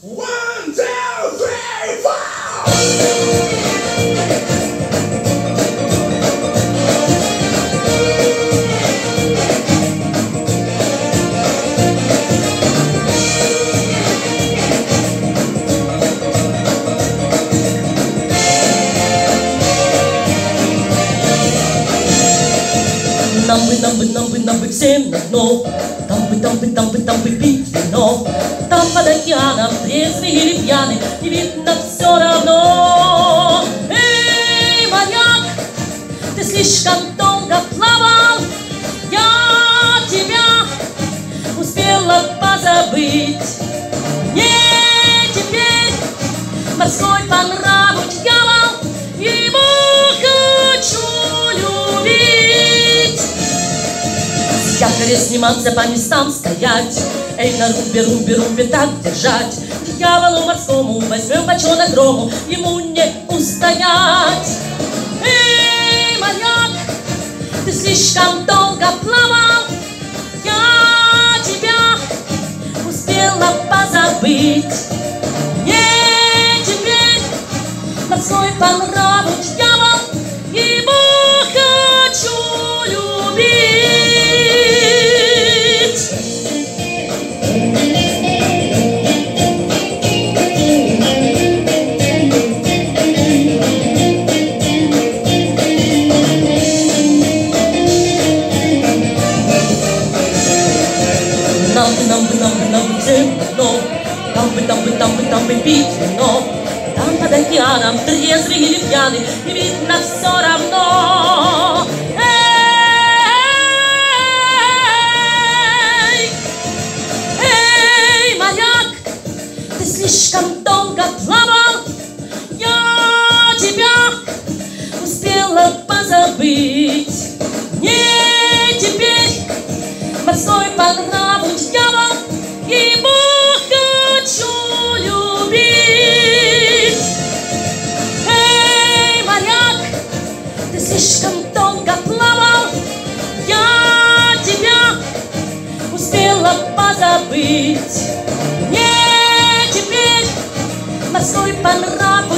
One, two, three, four! number, number, number, number, Sam, no. Number, number, number, number, beat, no. Под океаном трезвый или пьяный Не видно все равно. Эй, моряк, ты слишком долго плавал. Я тебя успела позабыть. Мне теперь морской по нраву дьявол Его хочу любить. С якоря сниматься, по местам стоять Эй, на рубе, рубе, рубе так держать. Дьяволу морскому возьмем бочонок грому Ему не устоять. Эй, моряк, ты слишком долго плавал. Я тебя успела позабыть. Мне теперь морской по Там бы, там бы, там бы, там бы пить вино Там под океаном трезвый или пьяный видно все равно Эй, эй, моряк, ты слишком долго плавал Я тебя успела позабыть Не теперь морской по позабыть. Мне теперь морской по нраву дьявол Ему